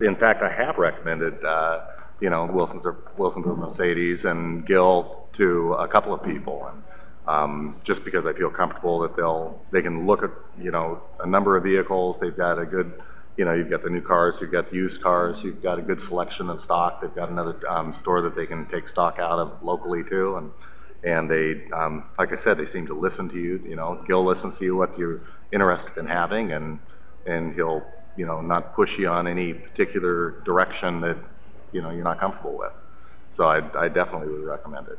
In fact, I have recommended, uh, you know, Wilson's or Wilson's or Mercedes and Gill to a couple of people, and um, just because I feel comfortable that they'll they can look at you know a number of vehicles. They've got a good, you know, you've got the new cars, you've got the used cars, you've got a good selection of stock. They've got another um, store that they can take stock out of locally too, and and they, um, like I said, they seem to listen to you. You know, Gil listens to you what you're interested in having, and and he'll you know not push you on any particular direction that you know you're not comfortable with. So I, I definitely would recommend it.